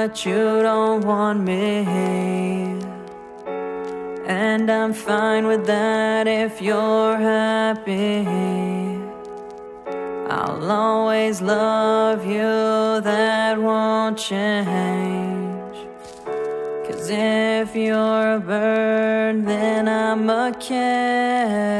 but you don't want me. And I'm fine with that if you're happy. I'll always love you, that won't change. Cause if you're a bird, then I'm a cage.